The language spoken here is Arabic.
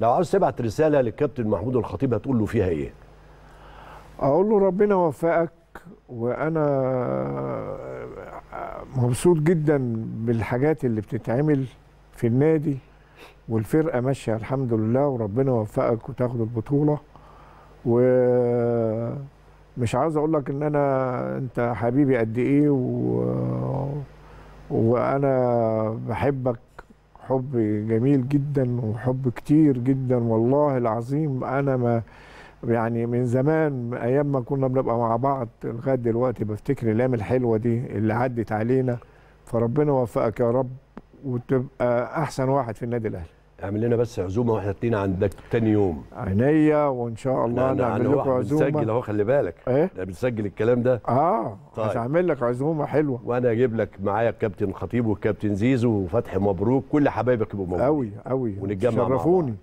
لو عاوز تبعت رسالة للكابتن محمود الخطيب هتقول له فيها إيه؟ أقول له ربنا يوفقك وأنا مبسوط جدا بالحاجات اللي بتتعمل في النادي والفرقة ماشية الحمد لله وربنا يوفقك وتاخد البطولة. ومش عاوز أقول لك إن أنا أنت حبيبي قد إيه و... وأنا بحبك حب جميل جدا وحب كتير جدا والله العظيم. أنا ما يعني من زمان أيام ما كنا بنبقى مع بعض لغاية دلوقتي بفتكر الأيام الحلوة دي اللي عدت علينا. فربنا يوفقك يا رب وتبقى أحسن واحد في النادي الأهلي. اعمل لنا بس عزومة وإحنا اتنين عندك تاني يوم. عينيا وإن شاء الله نعمل لكم بنسجل عزومة. أهو خلي بالك. إيه؟ بنسجل الكلام ده. آه طيب. هعمل لك عزومة حلوة. وأنا أجيب لك معايا الكابتن خطيب والكابتن زيزو وفتحي مبروك كل حبايبك يبقوا موجودين. قوي قوي ونتجمع مع شرفوني